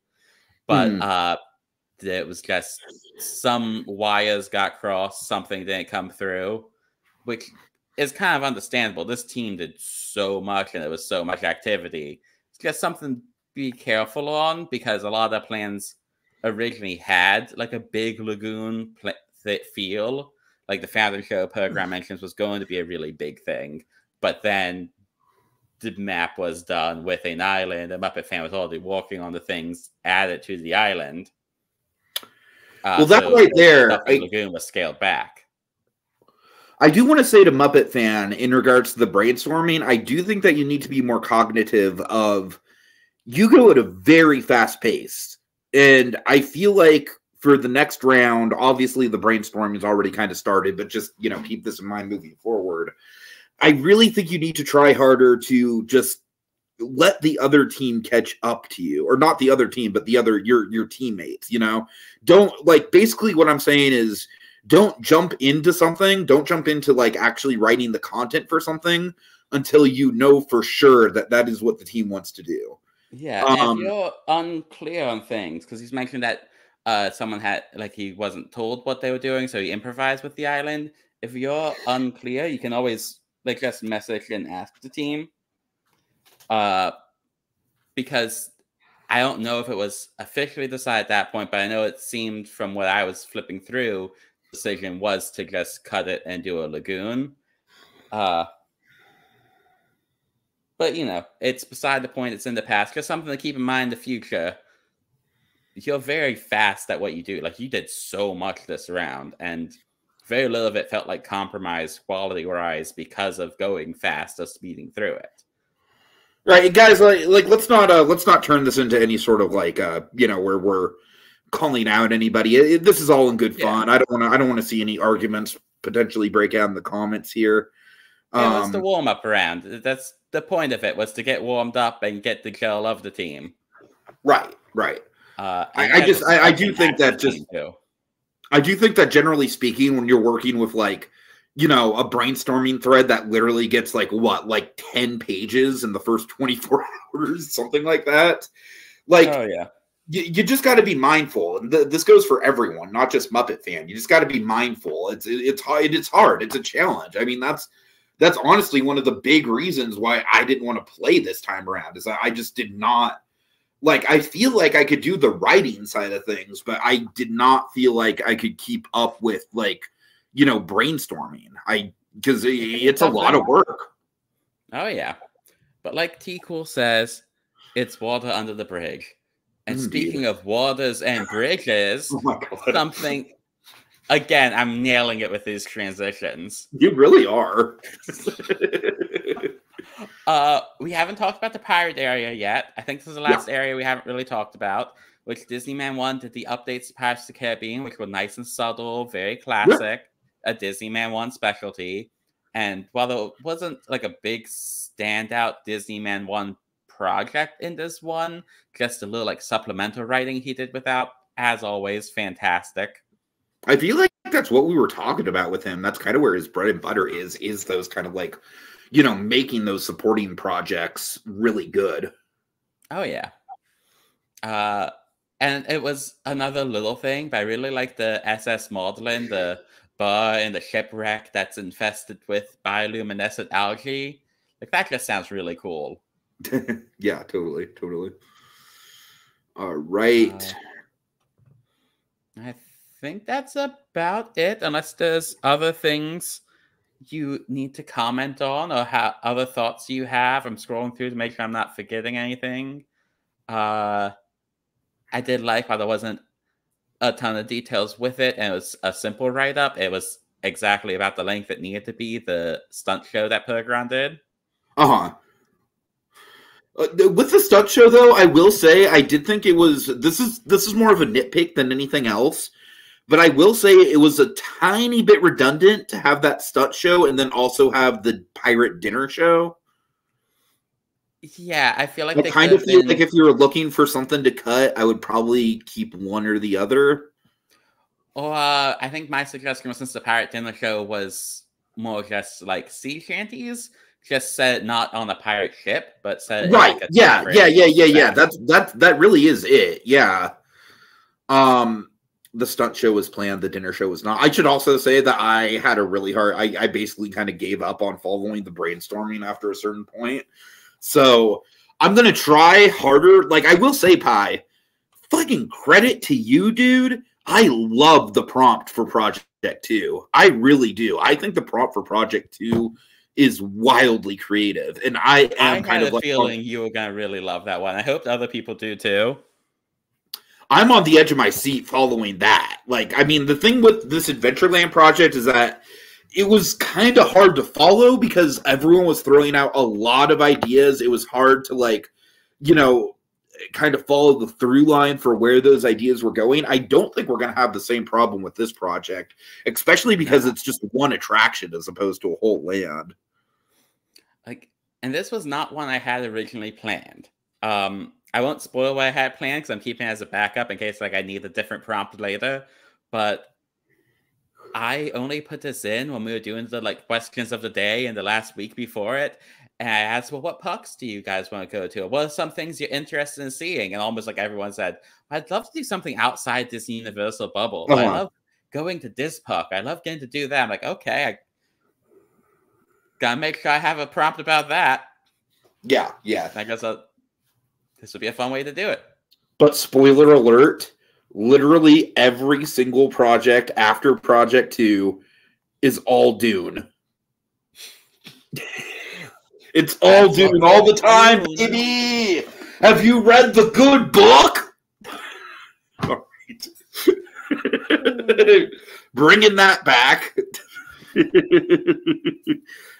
but Hmm. uh, it was just some wires got crossed, something didn't come through, which is kind of understandable. This team did so much and there was so much activity. It's just something to be careful on because a lot of the plans originally had like a big lagoon pl- th- feel. Like the Fountain Show program mentions was going to be a really big thing, but then the map was done with an island. The Muppet fan was already walking on the things added to the island. Uh, Well, that so right there, in I- lagoon was scaled back. I do want to say to Muppet Fan in regards to the brainstorming, I do think that you need to be more cognitive of you go at a very fast pace. And I feel like for the next round, obviously the brainstorming has already kind of started, but just, you know, keep this in mind moving forward. I really think you need to try harder to just let the other team catch up to you or not the other team but the other your your teammates you know don't like basically what i'm saying is don't jump into something don't jump into like actually writing the content for something until you know for sure that that is what the team wants to do Yeah, and Um, if you're unclear on things, because he's mentioned that uh, someone had like he wasn't told what they were doing, so he improvised with the island. If you're unclear, you can always like just message and ask the team. Uh, because I don't know if it was officially decided at that point, but I know it seemed from what I was flipping through, decision was to just cut it and do a lagoon. Uh, but you know, it's beside the point. It's in the past. Just something to keep in mind in the future. You're very fast at what you do. Like you did so much this round, and very little of it felt like compromise quality wise because of going fast or speeding through it. right guys like, like let's not uh let's not turn this into any sort of like uh you know where we're calling out anybody It- this is all in good Yeah. fun i don't want to i don't want to see any arguments potentially break out in the comments here Yeah, that's the Um, warm up round. That's the point of it was to get warmed up and get the gel of the team. right right Uh, I- I just- I- I do think that just- too. I do think that generally speaking, when you're working with like, you know, a brainstorming thread that literally gets like what, like 10 pages in the first 24 hours, something like that. Like, oh yeah, you, you just got to be mindful. And th- this goes for everyone, not just Muppet fan. You just got to be mindful. It's it, it's hard. It's hard. It's a challenge. I mean, that's that's honestly one of the big reasons why I didn't want to play this time around. Is I just did not like. I feel like I could do the writing side of things, but I did not feel like I could keep up with like you know brainstorming. I because it's a lot of work. oh yeah. But like T Cool says, it's water under the bridge. And Indeed. speaking of waters and bridges, Oh something again, I'm nailing it with these transitions. you really are. Uh, we haven't talked about the pirate area yet. I think this is the last area we haven't really talked about, which Disneyman One did the updates to Pirates of the Caribbean, which were nice and subtle, very classic, a Disneyman One specialty. And while there wasn't like a big standout Disneyman One project in this one, just a little like supplemental writing he did without, as always, fantastic. I feel like that's what we were talking about with him. That's kind of where his bread and butter is, is those kind of like, you know, making those supporting projects really good. Oh yeah. Uh and it was another little thing, but I really like the SS modeling, the bar and the shipwreck that's infested with bioluminescent algae. Like that just sounds really cool. yeah, totally, totally. All right. Uh, I think that's about it, unless there's other things you need to comment on or have other thoughts you have. I'm scrolling through to make sure I'm not forgetting anything. Uh, I did like how there wasn't a ton of details with it, and it was a simple write up. It was exactly about the length it needed to be. The stunt show that Playground did. Uh-huh. Uh, with the stunt show, though, I will say I did think it was. This is this is more of a nitpick than anything else. But I will say it was a tiny bit redundant to have that stunt show and then also have the pirate dinner show. Yeah, I feel like I kind of feel been... like if you were looking for something to cut, I would probably keep one or the other. Or uh, I think my suggestion was since the pirate dinner show was more just like sea shanties, just set not on a pirate ship, but set right. Like yeah, yeah, yeah, yeah, yeah. That's that that really is it. Yeah. Um the stunt show was planned, the dinner show was not. I should also say that I had a really hard I, I basically kind of gave up on following the brainstorming after a certain point. So I'm gonna try harder. Like I will say, Pi, fucking credit to you, dude. I love the prompt for Project Two. I really do. I think the prompt for Project Two is wildly creative, and I am I kind of like, feeling um you were gonna really love that one. I hope other people do too. I'm on the edge of my seat following that. Like, I mean, the thing with this Adventureland project is that it was kind of hard to follow because everyone was throwing out a lot of ideas. It was hard to like, you know, kind of follow the through line for where those ideas were going. I don't think we're going to have the same problem with this project, especially because yeah. it's just one attraction as opposed to a whole land. Like, and this was not one I had originally planned. Um, I won't spoil what I had planned because I'm keeping it as a backup in case like I need a different prompt later. But I only put this in when we were doing the like questions of the day in the last week before it. And I asked, well, what parks do you guys want to go to? What are some things you're interested in seeing? And almost like everyone said, I'd love to do something outside this universal bubble. Uh-huh. I love going to this park. I love getting to do that. I'm like, okay, I gotta make sure I have a prompt about that. Yeah, yeah. I guess I'll, this would be a fun way to do it. But spoiler alert, literally every single project after Project 2 is all Dune. it's all That's Dune all the time, baby. Have you read the good book? all right. Bringing that back.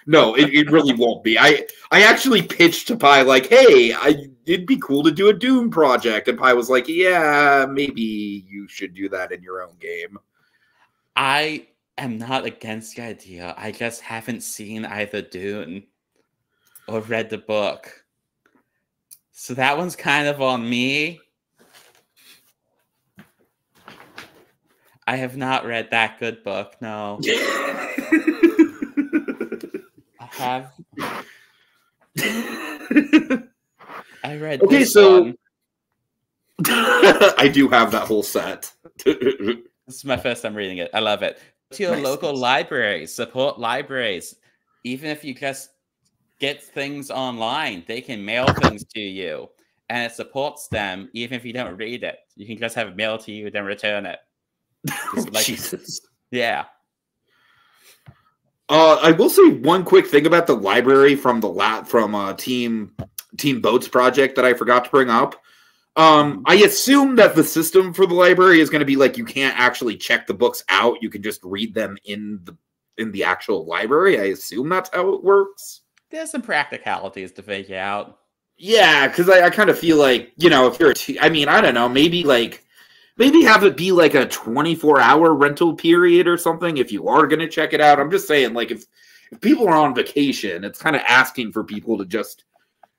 no, it, it really won't be. I I actually pitched to Pi like, hey, I, it'd be cool to do a Dune project, and Pi was like, yeah, maybe you should do that in your own game. I am not against the idea. I just haven't seen either Dune or read the book, so that one's kind of on me. I have not read that good book. No. I have. I read. Okay, so I do have that whole set. this is my first time reading it. I love it. To your nice. local libraries, support libraries. Even if you just get things online, they can mail things to you, and it supports them. Even if you don't read it, you can just have it mailed to you, then return it. like, Jesus. Yeah. Uh, I will say one quick thing about the library from the lat from uh, Team Team Boats project that I forgot to bring up. Um, I assume that the system for the library is going to be like you can't actually check the books out; you can just read them in the in the actual library. I assume that's how it works. There's some practicalities to figure out. Yeah, because I, I kind of feel like you know if you're a t- I mean I don't know maybe like maybe have it be like a 24 hour rental period or something if you are going to check it out. I'm just saying, like, if, if people are on vacation, it's kind of asking for people to just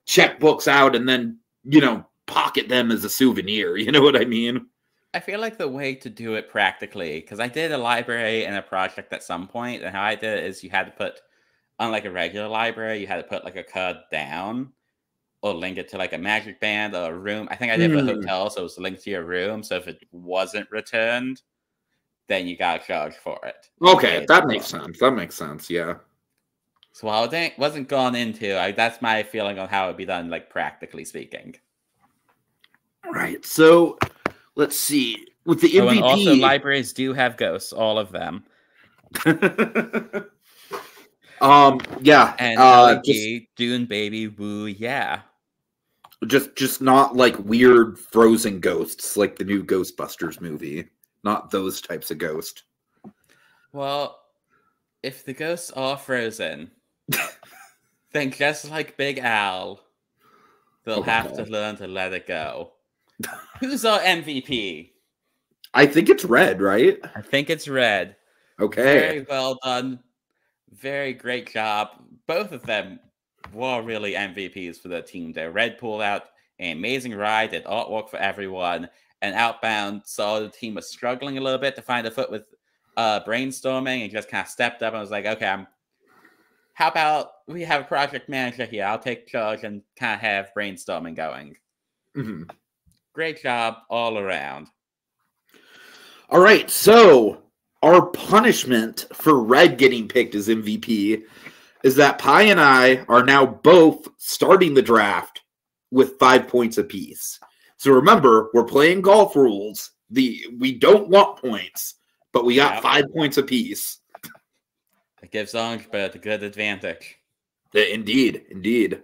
check books out and then, you know, pocket them as a souvenir. You know what I mean? I feel like the way to do it practically, because I did a library and a project at some point, and how I did it is you had to put, unlike a regular library, you had to put like a card down or link it to like a magic band or a room. I think I did mm. a hotel, so it was linked to your room. So if it wasn't returned, then you got to charge for it. Okay, that makes sense. That makes sense. Yeah. So while it wasn't gone into, I, that's my feeling on how it'd be done, like practically speaking. Right. So let's see. With the MVP, oh, also libraries do have ghosts, all of them. um. Yeah. And uh, just, Dune Baby Woo. Yeah. Just, just not like weird frozen ghosts, like the new Ghostbusters movie. Not those types of ghosts. Well, if the ghosts are frozen, then just like Big Al, they'll oh have God. to learn to let it go. Who's our MVP? I think it's red, right? I think it's red. Okay. Very well done. Very great job. Both of them were really MVPs for the team. Their red pulled out an amazing ride, did artwork for everyone, and outbound saw the team was struggling a little bit to find a foot with uh, brainstorming and just kind of stepped up and was like, okay, I'm how about we have a project manager here? I'll take charge and kind of have brainstorming going. Mm-hmm. Great job all around. All right, so our punishment for Red getting picked as MVP is that Pi and I are now both starting the draft with five points apiece. So remember, we're playing golf rules. The we don't want points, but we got five points apiece. It gives Orange Bird a good advantage. Indeed, indeed.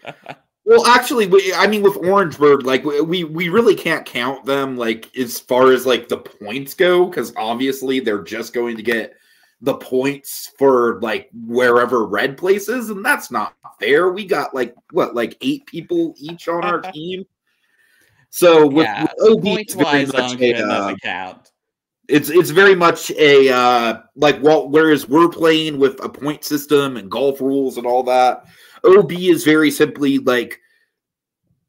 well, actually, we, I mean, with Orange Bird, like we we really can't count them like as far as like the points go, because obviously they're just going to get the points for like wherever red places, and that's not fair. We got like what, like eight people each on our team. So with, yeah, with OB, points wise, doesn't count it's it's very much a uh, like well, whereas we're playing with a point system and golf rules and all that. OB is very simply like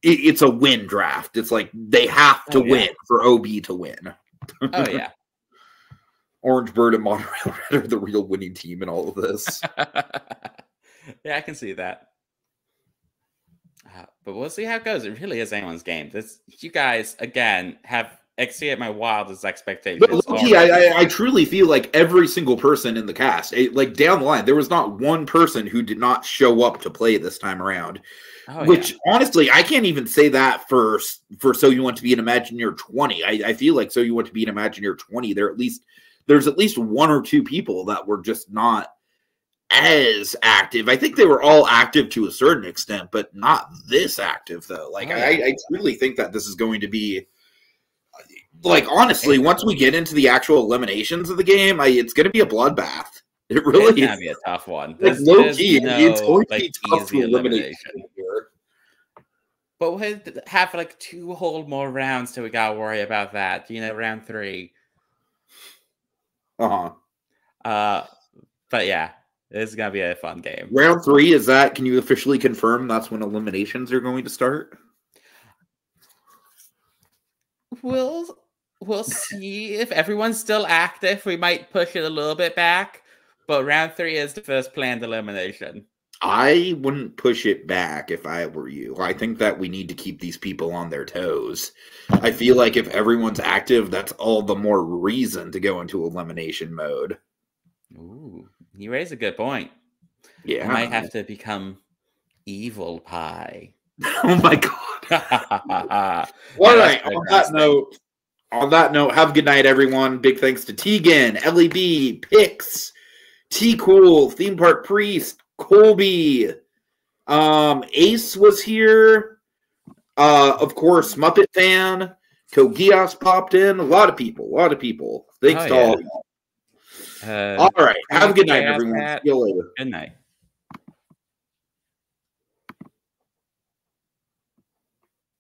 it, it's a win draft. It's like they have to oh, yeah. win for OB to win. oh yeah. Orange Bird and Monorail Red are the real winning team in all of this. yeah, I can see that. Uh, but we'll see how it goes. It really is anyone's game. This you guys again have exceeded my wildest expectations. But Loki, I, I, I, truly feel like every single person in the cast, it, like down the line, there was not one person who did not show up to play this time around. Oh, which yeah. honestly, I can't even say that for for so you want to be an Imagineer twenty. I, I feel like so you want to be an Imagineer twenty. There at least there's at least one or two people that were just not as active. I think they were all active to a certain extent, but not this active though. Like oh, yeah. I, I really think that this is going to be like honestly, once we get into the actual eliminations of the game, I, it's going to be a bloodbath. It really it's gonna be a tough one. Like low key, no, it's going to be tough to eliminate. But we'll have like two whole more rounds till we gotta worry about that. You know, round three. Uh-huh. Uh but yeah, this is gonna be a fun game. Round three is that? Can you officially confirm that's when eliminations are going to start? We'll we'll see if everyone's still active. We might push it a little bit back, but round three is the first planned elimination. I wouldn't push it back if I were you. I think that we need to keep these people on their toes. I feel like if everyone's active, that's all the more reason to go into elimination mode. Ooh, you raise a good point. Yeah. I might have to become evil Pi. oh my god. all right. On that note, on that note, have a good night, everyone. Big thanks to Tegan, LEB, Pix, T Cool, Theme Park Priest, Colby, um, Ace was here. Uh, of course, Muppet fan, Kogias popped in. A lot of people, a lot of people. Thanks oh, to yeah. all. Uh, all right. Have a good night, everyone. See you later. Good night.